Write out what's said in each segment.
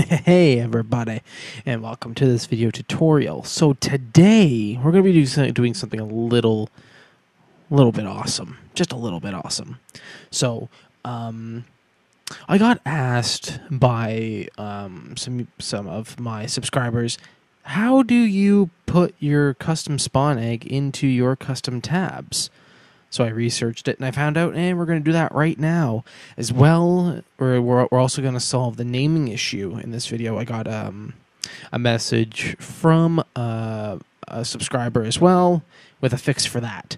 hey everybody and welcome to this video tutorial. So today we're going to be do- doing something a little little bit awesome just a little bit awesome. So um i got asked by um some some of my subscribers how do you put your custom spawn egg into your custom tabs so I researched it and I found out, and we're going to do that right now as well. We're, we're, we're also going to solve the naming issue in this video. I got um, a message from uh, a subscriber as well with a fix for that.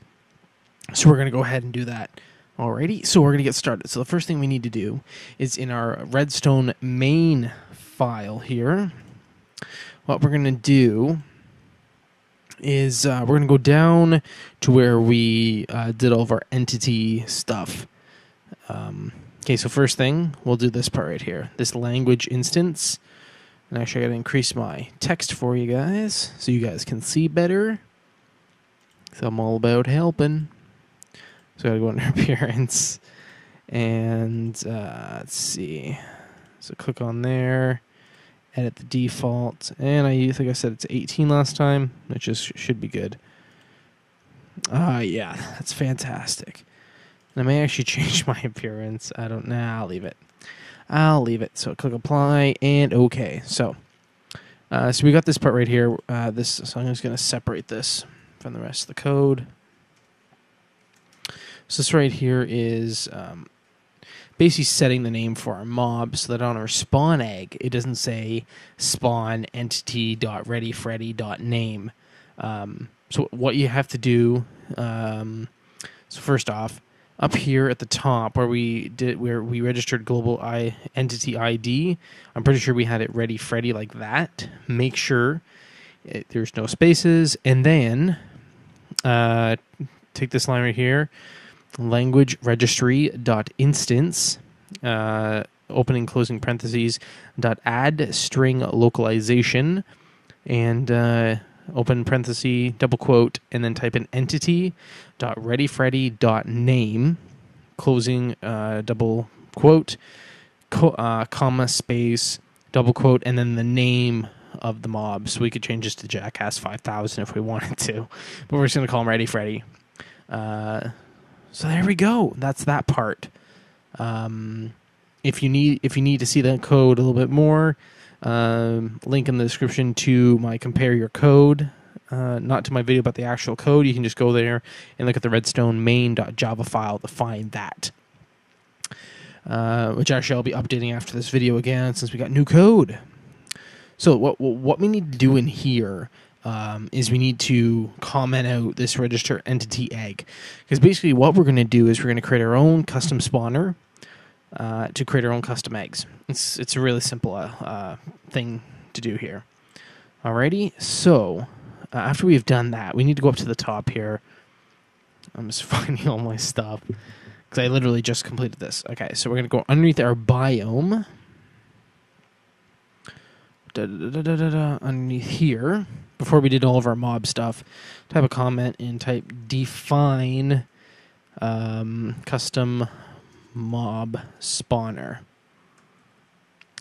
So we're going to go ahead and do that. Alrighty, so we're going to get started. So the first thing we need to do is in our Redstone main file here, what we're going to do is uh, we're going to go down to where we uh, did all of our entity stuff. Um, okay, so first thing, we'll do this part right here this language instance. And actually, I got to increase my text for you guys so you guys can see better. So I'm all about helping. So I got to go under appearance. And uh, let's see. So click on there edit the default, and I think I said it's 18 last time, which is should be good. Ah, uh, yeah, that's fantastic. And I may actually change my appearance. I don't know. Nah, I'll leave it. I'll leave it. So click apply and okay. So, uh, so we got this part right here. Uh, this so I'm just going to separate this from the rest of the code. So this right here is um, basically setting the name for our mob so that on our spawn egg it doesn't say spawn entity dot ready freddy dot name. Um, so what you have to do, um, so first off, up here at the top where we did where we registered global I entity ID, I'm pretty sure we had it ready Freddy like that. Make sure it, there's no spaces, and then uh, take this line right here language registry dot instance uh, opening closing parentheses dot add string localization and uh, open parenthesis double quote and then type in entity dot ready readyfreddy dot name closing uh, double quote co- uh, comma space double quote and then the name of the mob. So we could change this to jackass 5000 if we wanted to but we're just going to call him ready freddy uh, so there we go. That's that part. Um, if you need if you need to see that code a little bit more, um, link in the description to my compare your code. Uh, not to my video about the actual code. You can just go there and look at the redstone main.java file to find that. Uh, which actually I'll be updating after this video again since we got new code. So what what we need to do in here um, is we need to comment out this register entity egg because basically what we're going to do is we're going to create our own custom spawner uh, to create our own custom eggs. It's it's a really simple uh, uh, thing to do here. Alrighty, so uh, after we've done that, we need to go up to the top here. I'm just finding all my stuff because I literally just completed this. Okay, so we're going to go underneath our biome. Da, da, da, underneath here before we did all of our mob stuff, type a comment and type define um, custom mob spawner.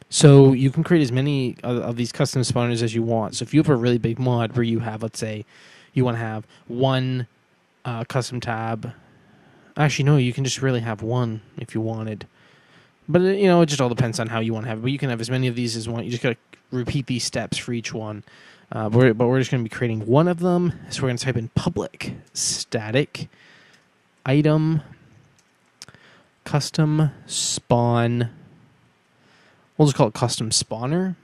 So you can create as many of, these custom spawners as you want. So if you have a really big mod where you have, let's say, you want to have one uh, custom tab. Actually, no, you can just really have one if you wanted. But you know, it just all depends on how you want to have it. But you can have as many of these as you want. You just gotta repeat these steps for each one. Uh, but, we're, but we're just going to be creating one of them. So we're going to type in public static item custom spawn. We'll just call it custom spawner.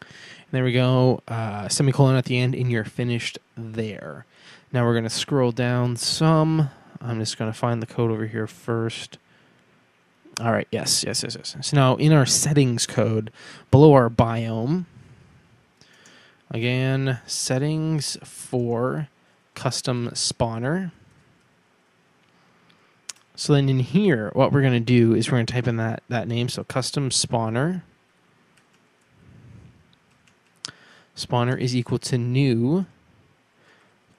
And there we go. Uh, semicolon at the end, and you're finished there. Now we're going to scroll down some. I'm just going to find the code over here first. All right, yes, yes, yes, yes. So now in our settings code, below our biome, Again, settings for custom spawner. So then in here, what we're going to do is we're going to type in that, that name. So custom spawner. Spawner is equal to new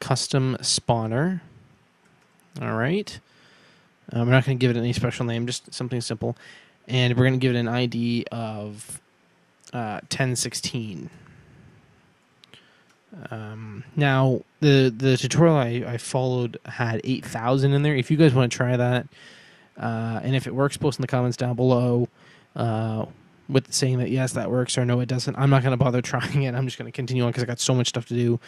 custom spawner. All right. Um, we're not going to give it any special name, just something simple. And we're going to give it an ID of uh, 1016. Um, now the the tutorial I, I followed had 8,000 in there. If you guys want to try that, uh, and if it works, post in the comments down below uh, with saying that yes, that works or no, it doesn't. I'm not going to bother trying it. I'm just going to continue on because I got so much stuff to do.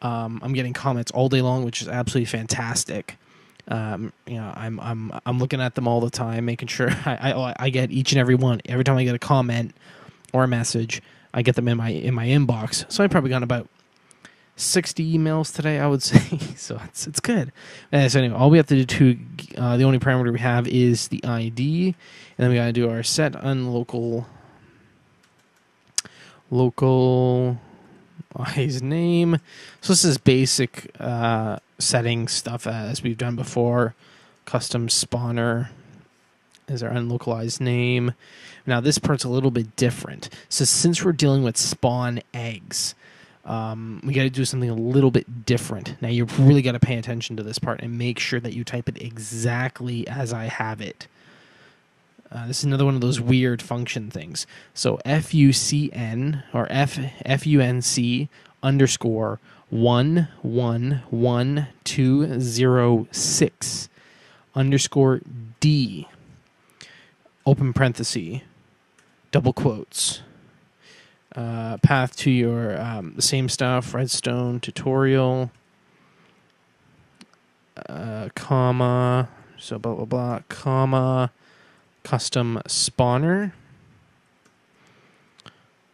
Um, I'm getting comments all day long, which is absolutely fantastic. Um, you know, I'm I'm I'm looking at them all the time, making sure I, I I get each and every one. Every time I get a comment or a message, I get them in my in my inbox. So I probably got about 60 emails today, I would say. so it's it's good. Uh, so anyway, all we have to do to uh, the only parameter we have is the ID, and then we got to do our set unlocal local his name. So this is basic uh, setting stuff as we've done before. Custom spawner is our unlocalized name. Now this part's a little bit different. So since we're dealing with spawn eggs, um, we got to do something a little bit different. Now you really got to pay attention to this part and make sure that you type it exactly as I have it. Uh, this is another one of those weird function things. So FUCN or F FUNC underscore one one one two zero six underscore D open parenthesis double quotes uh, path to your um, same stuff redstone tutorial uh, comma so blah blah blah comma custom spawner.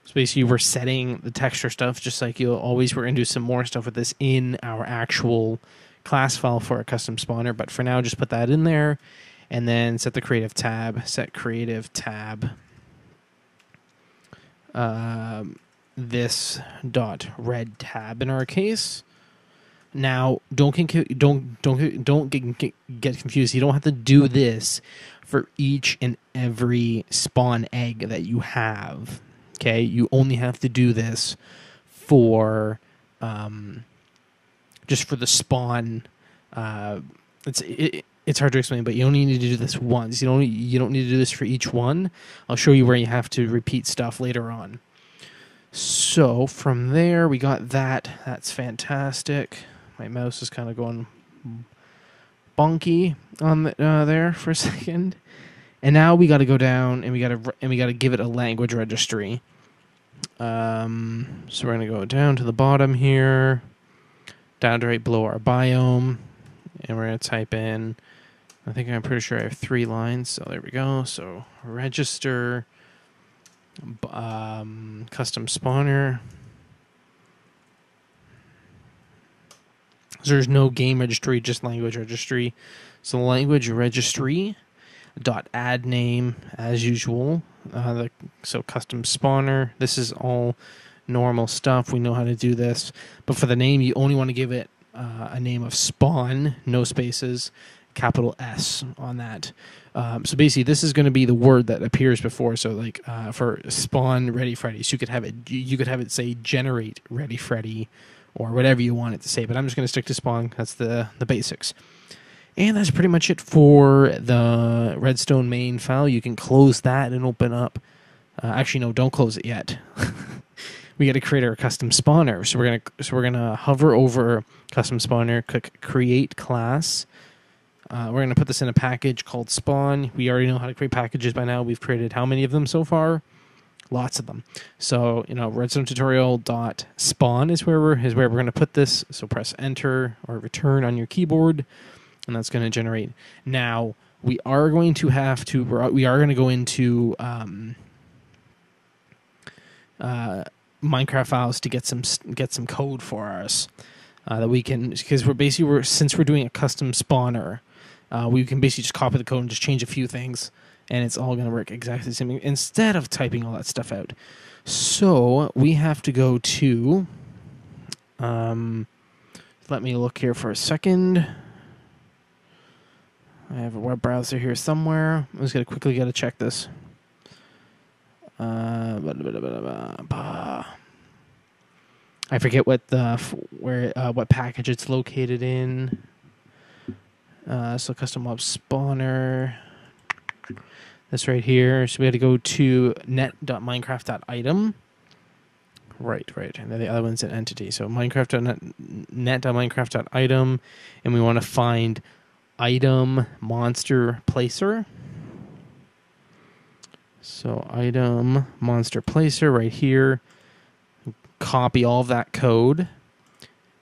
So basically, we're setting the texture stuff just like you'll always. We're some more stuff with this in our actual class file for a custom spawner. But for now, just put that in there and then set the creative tab. Set creative tab. Um, this dot red tab in our case. Now, don't don't don't don't get, get confused. You don't have to do this for each and every spawn egg that you have. Okay, you only have to do this for um, just for the spawn. Uh, it's it, it's hard to explain, but you only need to do this once. You don't you don't need to do this for each one. I'll show you where you have to repeat stuff later on. So from there, we got that. That's fantastic. My mouse is kind of going bonky on the, uh, there for a second. And now we got to go down and we got to and we got to give it a language registry. Um, so we're gonna go down to the bottom here, down to right below our biome, and we're gonna type in. I think I'm pretty sure I have three lines. So there we go. So register, um, custom spawner. So there's no game registry, just language registry. So language registry dot add name as usual. Uh, the, so custom spawner. This is all normal stuff. We know how to do this. But for the name, you only want to give it uh, a name of spawn, no spaces, capital S on that. Um, so basically, this is going to be the word that appears before. So like uh, for spawn ready Freddy, so you could have it. You could have it say generate ready Freddy or whatever you want it to say. But I'm just going to stick to Spawn. That's the the basics. And that's pretty much it for the Redstone main file. You can close that and open up. Uh, actually, no, don't close it yet. we got to create our custom spawner. So we're gonna so we're gonna hover over custom spawner, click create class. Uh, we're gonna put this in a package called spawn. We already know how to create packages by now. We've created how many of them so far? lots of them. So you know, redstone dot spawn is where we're is where we're going to put this. So press enter or return on your keyboard, and that's going to generate. Now we are going to have to we are going to go into um, uh, Minecraft files to get some get some code for us uh, that we can because we're basically we're since we're doing a custom spawner, uh, we can basically just copy the code and just change a few things and it's all going to work exactly the same instead of typing all that stuff out. So we have to go to. Um, let me look here for a second. I have a web browser here somewhere. I'm just going to quickly got to check this. Uh, I forget what the where uh, what package it's located in. Uh, so custom mob spawner. this right here. So we had to go to net.minecraft.item. Right, right. And then the other one's an entity. So minecraft.net.minecraft.item. And we want to find item monster placer. So item monster placer right here. Copy all of that code.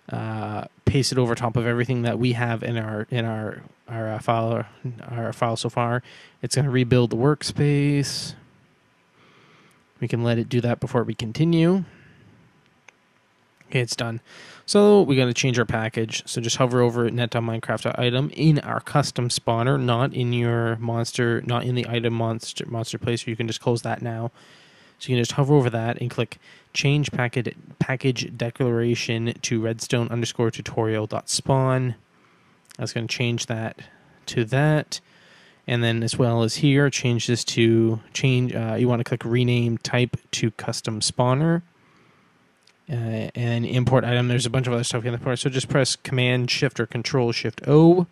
Uh, paste it over top of everything that we have in our in our our uh, file our file so far. It's going to rebuild the workspace. We can let it do that before we continue. Okay, it's done. So we got to change our package. So just hover over net.minecraft.item in our custom spawner, not in your monster, not in the item monster monster place. You can just close that now. So you can just hover over that and click change packet package declaration to redstone underscore tutorial dot spawn. That's going to change that to that. And then as well as here, change this to change. Uh, you want to click rename type to custom spawner. Uh, and import item. There's a bunch of other stuff in the part. So just press Command Shift or Control Shift O,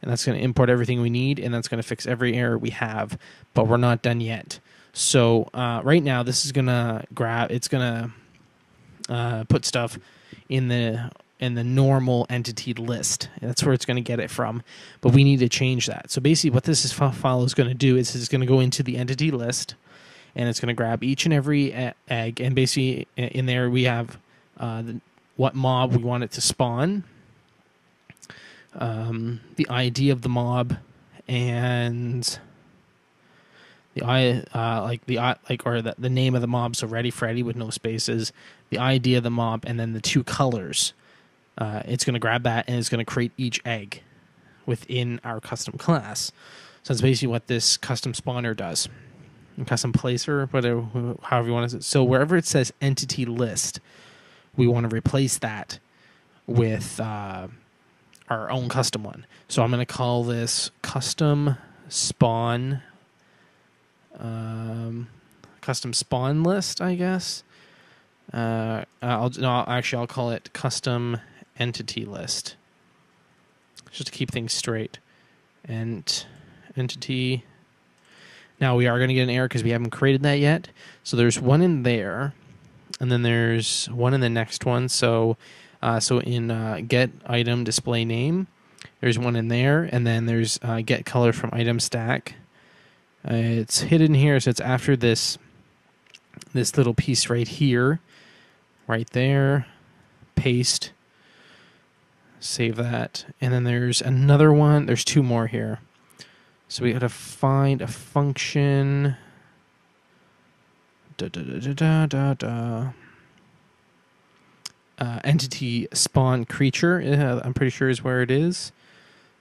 and that's going to import everything we need, and that's going to fix every error we have. But we're not done yet. So uh, right now, this is going to grab. It's going to uh, put stuff in the in the normal entity list. That's where it's going to get it from. But we need to change that. So basically, what this is file is going to do is it's going to go into the entity list and it's going to grab each and every egg. And basically, in there we have uh, the, what mob we want it to spawn, um, the ID of the mob, and the I uh, like the like or the, the name of the mob. So Ready Freddy with no spaces, the ID of the mob, and then the two colors. Uh, it's going to grab that and it's going to create each egg within our custom class. So that's basically what this custom spawner does custom placer, whatever, however you want to. Say. So wherever it says entity list, we want to replace that with uh, our own custom one. So I'm going to call this custom spawn, um, custom spawn list, I guess. Uh, I'll no, actually I'll call it custom entity list, just to keep things straight. And entity now we are going to get an error because we haven't created that yet. So there's one in there, and then there's one in the next one. So uh, so in uh, get item display name, there's one in there, and then there's uh, get color from item stack. Uh, it's hidden here, so it's after this this little piece right here, right there. Paste. Save that, and then there's another one. There's two more here. So we got to find a function. Da, da, da, da, da, da. Uh, entity spawn creature, uh, I'm pretty sure is where it is.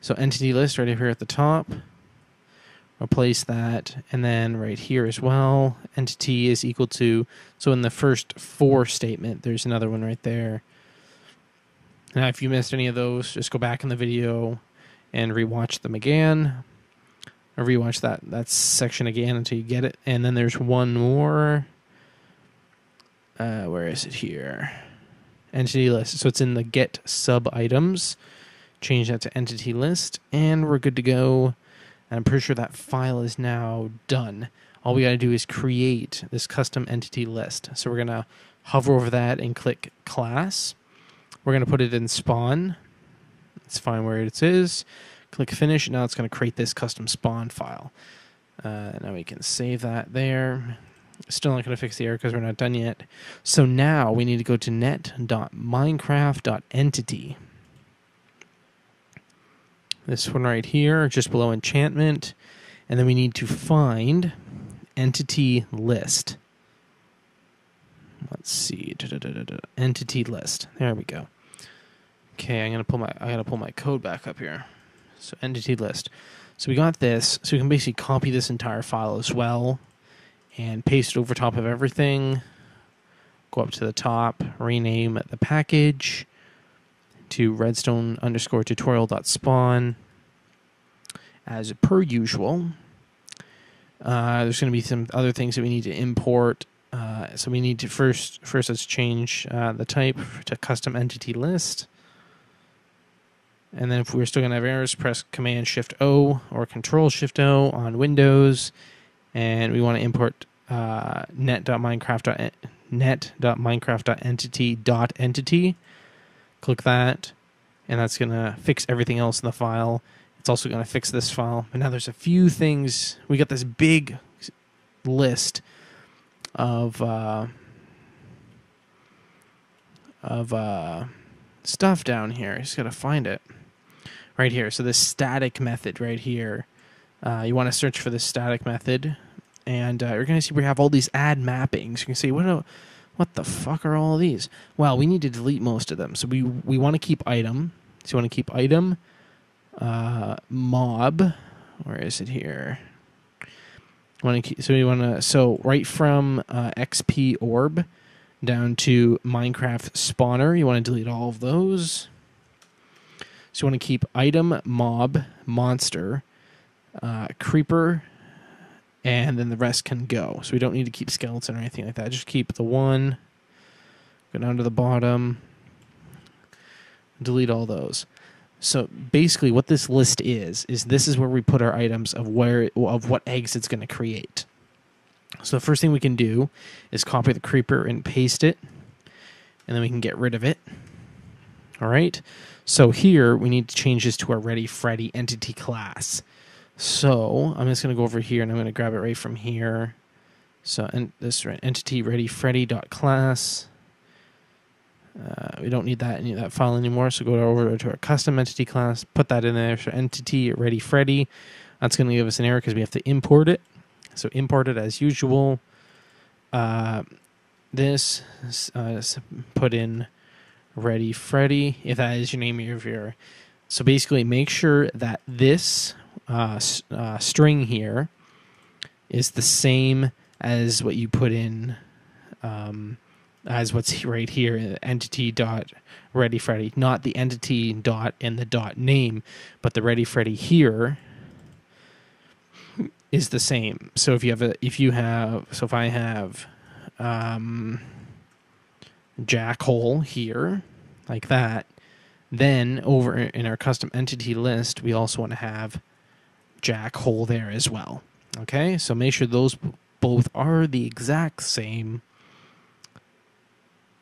So entity list right here at the top. Replace that, and then right here as well, entity is equal to. So in the first for statement, there's another one right there. Now, if you missed any of those, just go back in the video and rewatch them again or rewatch that that section again until you get it. And then there's one more. Uh, where is it here? Entity list. So it's in the get sub items. Change that to entity list, and we're good to go. And I'm pretty sure that file is now done. All we got to do is create this custom entity list. So we're gonna hover over that and click class. We're gonna put it in spawn. Let's find where it is. Click finish. Now it's going to create this custom spawn file. Uh, now we can save that there. Still not going to fix the error because we're not done yet. So now we need to go to net.minecraft.entity. This one right here, just below enchantment. And then we need to find entity list. Let's see. Da, da, da, entity list. There we go. Okay, I'm gonna pull my I gotta pull my code back up here. So entity list. So we got this. So we can basically copy this entire file as well and paste it over top of everything. Go up to the top, rename the package to redstone underscore tutorial dot spawn as per usual. Uh, there's going to be some other things that we need to import. Uh, so we need to first first let's change uh, the type to custom entity list. And then if we're still going to have errors, press Command Shift O or Control Shift O on Windows, and we want to import uh, net.minecraft net.minecraft.entity.entity. Click that, and that's going to fix everything else in the file. It's also going to fix this file. And now there's a few things. We got this big list of uh, of uh, stuff down here. Just got to find it right here. So this static method right here. Uh, you want to search for the static method, and uh, you're going to see we have all these add mappings. You can see what what the fuck are all these? Well, we need to delete most of them. So we we want to keep item. So you want to keep item uh, mob. Where is it here? Want to keep, so we want to so right from uh, XP orb down to Minecraft spawner. You want to delete all of those. So you want to keep item, mob, monster, uh, creeper, and then the rest can go. So we don't need to keep skeleton or anything like that. Just keep the one. Go down to the bottom. Delete all those. So basically, what this list is is this is where we put our items of where of what eggs it's going to create. So the first thing we can do is copy the creeper and paste it, and then we can get rid of it. All right. So here we need to change this to our Ready Freddy entity class. So I'm just going to go over here and I'm going to grab it right from here. So and this entity Ready Freddy dot class. Uh, we don't need that any that file anymore. So go over to our custom entity class, put that in there. So entity Ready Freddy. That's going to give us an error because we have to import it. So import it as usual. Uh, this uh, put in Ready Freddy if that is your name of your. So basically, make sure that this uh, uh, string here is the same as what you put in um, as what's right here entity dot ready freddy. Not the entity dot and the dot name but the ready freddy here is the same. So if you have a if you have so if i have um jack hole here like that then over in our custom entity list we also want to have jackhole there as well okay so make sure those both are the exact same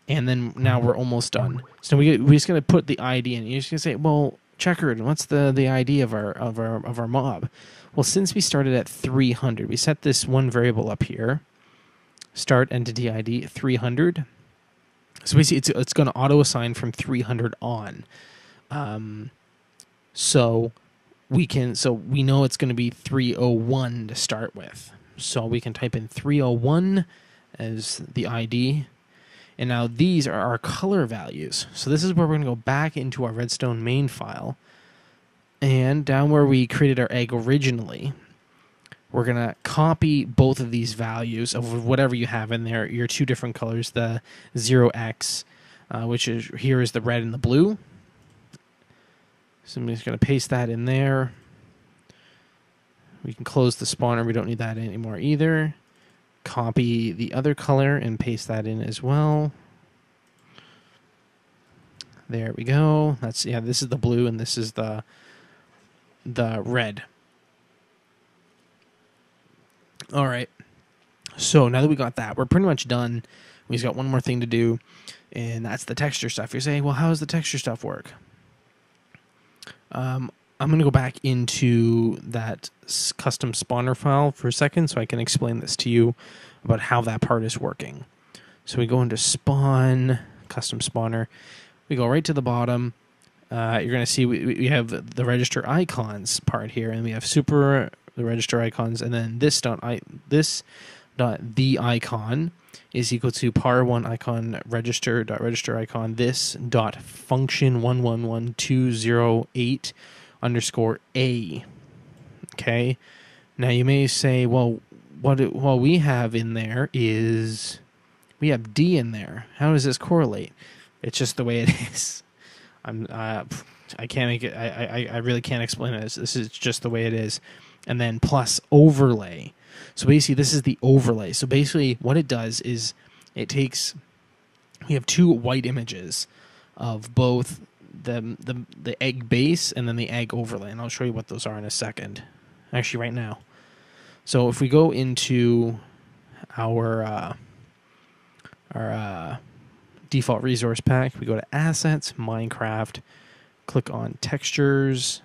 and then now we're almost done. So we we're just gonna put the ID in. You're just gonna say, well, checkered. What's the the ID of our of our of our mob? Well, since we started at 300, we set this one variable up here. Start entity ID 300. So basically, it's it's going to auto assign from 300 on. Um, so we can so we know it's going to be 301 to start with. So we can type in 301 as the ID and now these are our color values. So this is where we're going to go back into our redstone main file. And down where we created our egg originally, we're going to copy both of these values of whatever you have in there, your two different colors, the 0x, uh, which is here is the red and the blue. So I'm just going to paste that in there. We can close the spawner. We don't need that anymore either copy the other color and paste that in as well. There we go. That's yeah, this is the blue and this is the the red. All right. So now that we got that, we're pretty much done. We just got one more thing to do, and that's the texture stuff. You're saying, well, how does the texture stuff work? Um, I'm going to go back into that custom spawner file for a second so I can explain this to you about how that part is working. So we go into spawn, custom spawner. We go right to the bottom. Uh, you're going to see we, we have the register icons part here, and we have super the register icons, and then this dot I this dot the icon is equal to par one icon register dot register icon this dot function one one one two zero eight underscore A. Okay. Now you may say, well, what it, what we have in there is we have D in there. How does this correlate? It's just the way it is. I'm uh, I can't make it. I, I I really can't explain it. This is just the way it is. And then plus overlay. So basically, this is the overlay. So basically, what it does is it takes. We have two white images of both the the the egg base and then the egg overlay, and I'll show you what those are in a second. Actually, right now. So if we go into our uh, our uh, default resource pack, we go to Assets, Minecraft, click on Textures,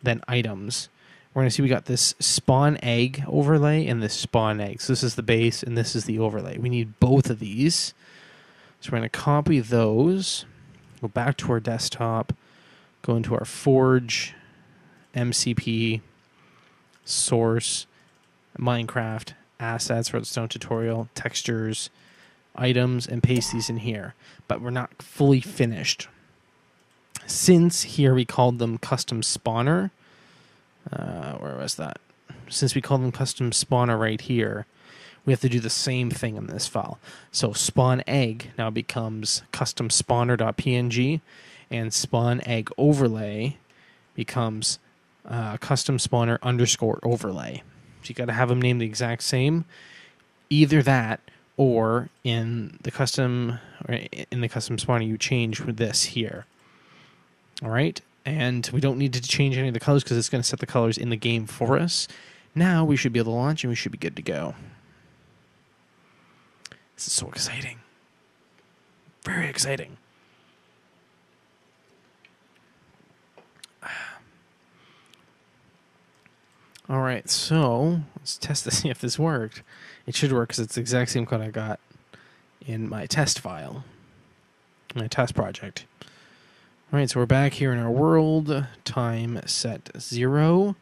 then Items. We're going to see we got this spawn egg overlay and this spawn egg. So this is the base and this is the overlay. We need both of these. So we're going to copy those, go back to our desktop, go into our Forge, MCP, Source, Minecraft, Assets, Redstone Tutorial, Textures, Items, and paste these in here. But we're not fully finished. Since here we called them Custom Spawner, uh, where was that? Since we called them custom spawner right here, we have to do the same thing in this file. So spawn egg now becomes custom spawner.png and spawn egg overlay becomes uh, custom spawner underscore overlay. So you got to have them named the exact same. Either that or in the custom in the custom spawner you change with this here. All right and we don't need to change any of the colors because it's going to set the colors in the game for us. Now we should be able to launch and we should be good to go. This is so exciting. Very exciting. All right, so let's test to see if this worked. It should work because it's the exact same code I got in my test file, my test project. All right, so we're back here in our world. Time set zero.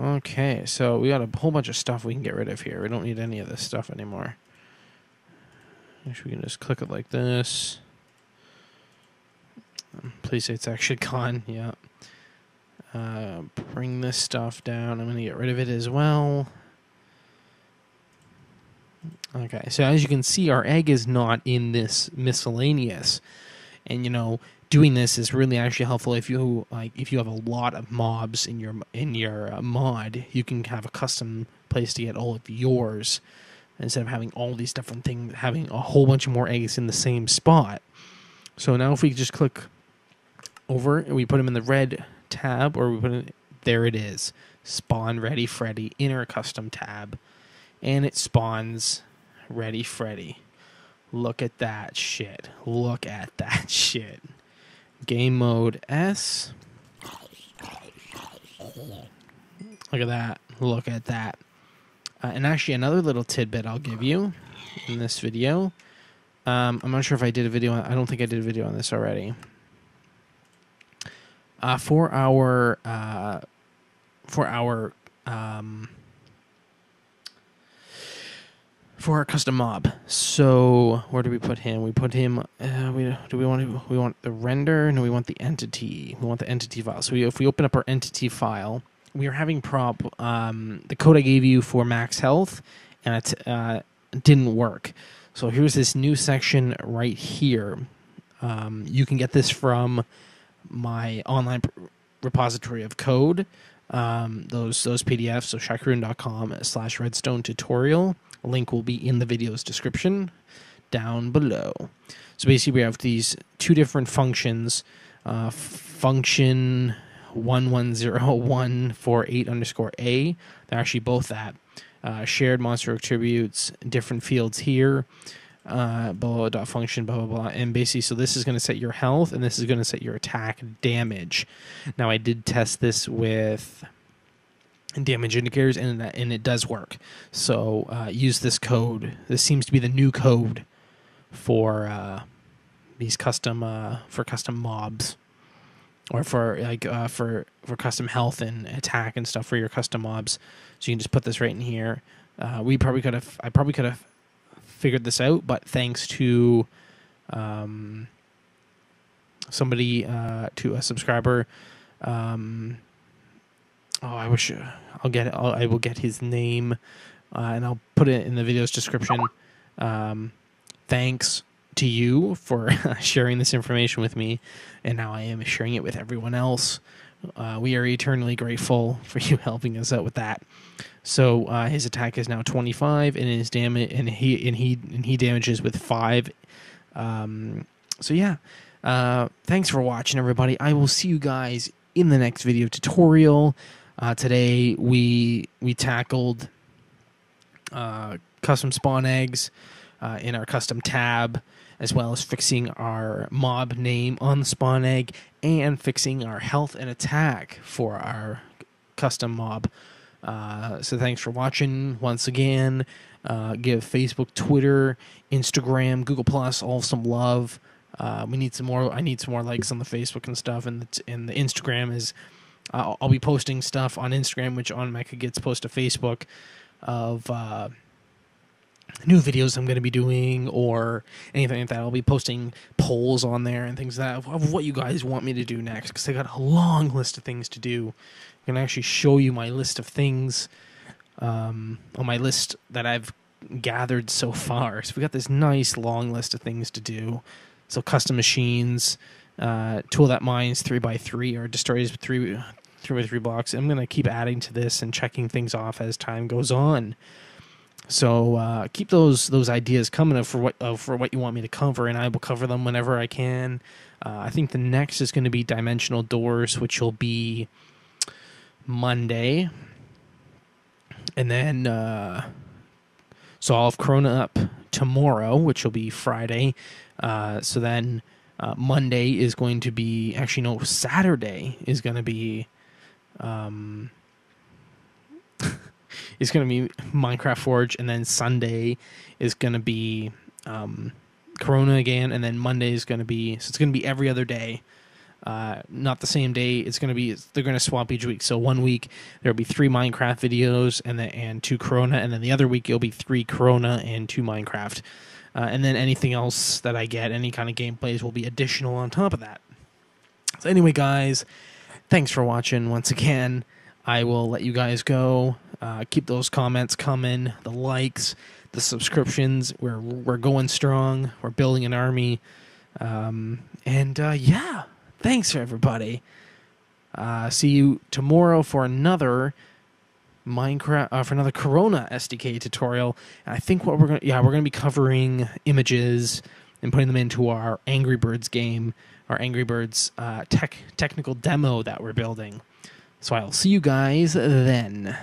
Okay, so we got a whole bunch of stuff we can get rid of here. We don't need any of this stuff anymore. Actually, we can just click it like this. Please say it's actually gone. Yeah. Uh, bring this stuff down. I'm going to get rid of it as well. Okay, so as you can see, our egg is not in this miscellaneous and you know doing this is really actually helpful if you like if you have a lot of mobs in your in your uh, mod you can have a custom place to get all of yours instead of having all these different things having a whole bunch of more eggs in the same spot. So now if we just click over and we put them in the red tab or we put it there it is. Spawn ready freddy inner custom tab. And it spawns ready freddy Look at that shit. Look at that shit. Game mode S. Look at that. Look at that. Uh, and actually, another little tidbit I'll give you in this video. Um, I'm not sure if I did a video. On, I don't think I did a video on this already. Uh, for our uh, for our um, for our custom mob. So where do we put him? We put him. Uh, we do we want to, we want the render? No, we want the entity. We want the entity file. So we, if we open up our entity file, we are having prop. Um, the code I gave you for max health, and it uh, didn't work. So here's this new section right here. Um, you can get this from my online repository of code. Um, those those PDFs. So shaqaruden.com slash redstone tutorial Link will be in the video's description down below. So basically, we have these two different functions. Uh, function one one zero one four eight underscore a. They're actually both that. Uh, shared monster attributes, different fields here. Uh, blah, dot function, blah, blah, blah. And basically, so this is going to set your health and this is going to set your attack damage. Now, I did test this with damage indicators, and and it does work. So uh, use this code. This seems to be the new code for uh, these custom uh, for custom mobs, or for like uh, for for custom health and attack and stuff for your custom mobs. So you can just put this right in here. Uh, we probably could have. I probably could have figured this out, but thanks to um, somebody uh, to a subscriber. Um, oh, I wish I'll get it. I'll, I will get his name, uh, and I'll put it in the video's description. Um, thanks to you for sharing this information with me, and now I am sharing it with everyone else. Uh, we are eternally grateful for you helping us out with that. So uh, his attack is now 25, and his damage, and he and he and he damages with five. Um, so yeah, uh, thanks for watching, everybody. I will see you guys in the next video tutorial. Uh, today we we tackled uh, custom spawn eggs uh, in our custom tab, as well as fixing our mob name on the spawn egg and fixing our health and attack for our custom mob. Uh, so thanks for watching once again. Uh, give Facebook, Twitter, Instagram, Google Plus all some love. Uh, we need some more. I need some more likes on the Facebook and stuff, and the, and the Instagram is. Uh, I'll be posting stuff on Instagram, which on Mecca gets posted to Facebook, of uh, new videos I'm going to be doing or anything like that. I'll be posting polls on there and things like that of, of what you guys want me to do next because I got a long list of things to do. I can actually show you my list of things um, on my list that I've gathered so far. So we got this nice long list of things to do. So custom machines, uh, tool that mines three by three or destroys three three by three blocks. I'm gonna keep adding to this and checking things off as time goes on. So uh, keep those those ideas coming for what for what you want me to cover, and I will cover them whenever I can. Uh, I think the next is going to be dimensional doors, which will be Monday, and then uh, so I'll have Corona up tomorrow, which will be Friday. Uh, so then uh, Monday is going to be actually no Saturday is going to be. Um, is going to be Minecraft Forge, and then Sunday is going to be um, Corona again, and then Monday is going to be so it's going to be every other day. Uh, not the same day. It's going to be they're going to swap each week. So one week there'll be three Minecraft videos and then and two Corona, and then the other week it'll be three Corona and two Minecraft. Uh, and then anything else that I get, any kind of gameplays, will be additional on top of that. So anyway, guys, thanks for watching once again. I will let you guys go. Uh, keep those comments coming, the likes, the subscriptions. We're we're going strong. We're building an army, um, and uh, yeah, thanks for everybody. Uh, see you tomorrow for another Minecraft uh, for another Corona SDK tutorial. And I think what we're gonna yeah we're gonna be covering images and putting them into our Angry Birds game, our Angry Birds uh, tech technical demo that we're building. So I'll see you guys then.